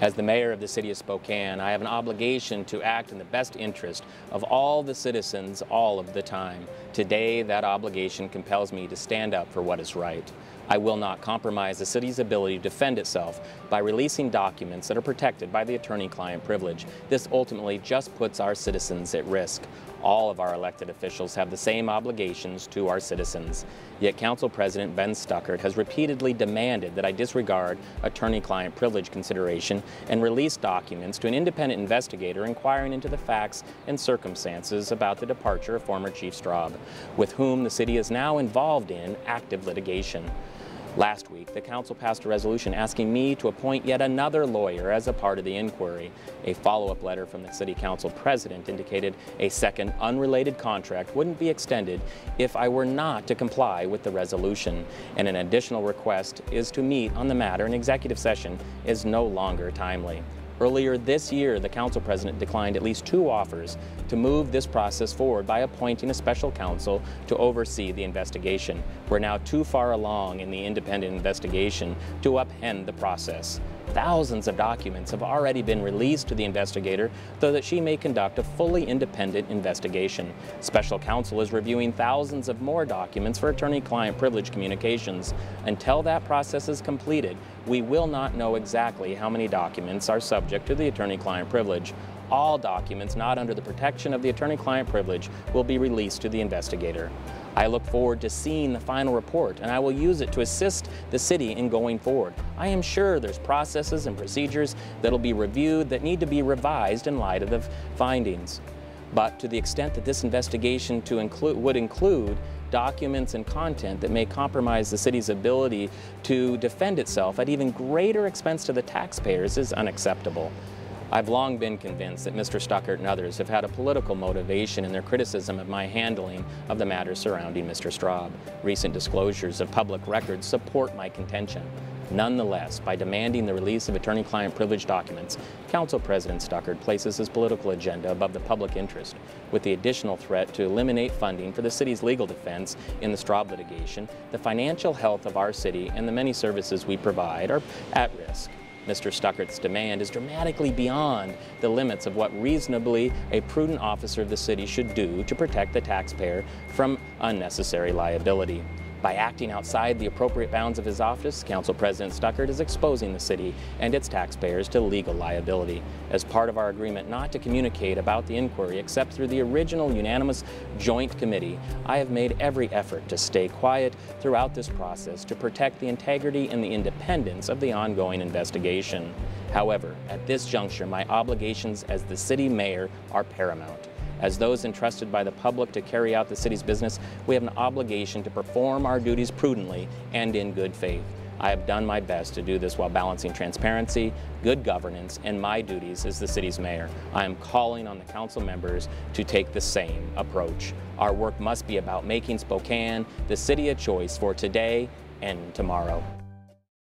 As the mayor of the city of Spokane, I have an obligation to act in the best interest of all the citizens all of the time. Today, that obligation compels me to stand up for what is right. I will not compromise the city's ability to defend itself by releasing documents that are protected by the attorney-client privilege. This ultimately just puts our citizens at risk. All of our elected officials have the same obligations to our citizens. Yet Council President Ben Stuckart has repeatedly demanded that I disregard attorney-client privilege consideration and release documents to an independent investigator inquiring into the facts and circumstances about the departure of former Chief Straub, with whom the city is now involved in active litigation. Last week, the Council passed a resolution asking me to appoint yet another lawyer as a part of the inquiry. A follow-up letter from the City Council President indicated a second unrelated contract wouldn't be extended if I were not to comply with the resolution, and an additional request is to meet on the matter in executive session is no longer timely. Earlier this year, the council president declined at least two offers to move this process forward by appointing a special counsel to oversee the investigation. We're now too far along in the independent investigation to upend the process. Thousands of documents have already been released to the investigator so that she may conduct a fully independent investigation. Special counsel is reviewing thousands of more documents for attorney-client privilege communications. Until that process is completed, we will not know exactly how many documents are subject to the attorney-client privilege. All documents not under the protection of the attorney-client privilege will be released to the investigator. I look forward to seeing the final report and I will use it to assist the city in going forward. I am sure there's processes and procedures that'll be reviewed that need to be revised in light of the findings. But to the extent that this investigation to include, would include documents and content that may compromise the city's ability to defend itself at even greater expense to the taxpayers is unacceptable. I've long been convinced that Mr. Stuckart and others have had a political motivation in their criticism of my handling of the matters surrounding Mr. Straub. Recent disclosures of public records support my contention. Nonetheless, by demanding the release of attorney-client privilege documents, Council President Stuckart places his political agenda above the public interest, with the additional threat to eliminate funding for the city's legal defense in the Straub litigation, the financial health of our city and the many services we provide are at risk. Mr. Stuckart's demand is dramatically beyond the limits of what reasonably a prudent officer of the city should do to protect the taxpayer from unnecessary liability. By acting outside the appropriate bounds of his office, Council President Stuckart is exposing the city and its taxpayers to legal liability. As part of our agreement not to communicate about the inquiry except through the original unanimous joint committee, I have made every effort to stay quiet throughout this process to protect the integrity and the independence of the ongoing investigation. However, at this juncture, my obligations as the city mayor are paramount. As those entrusted by the public to carry out the city's business, we have an obligation to perform our duties prudently and in good faith. I have done my best to do this while balancing transparency, good governance, and my duties as the city's mayor. I am calling on the council members to take the same approach. Our work must be about making Spokane the city of choice for today and tomorrow.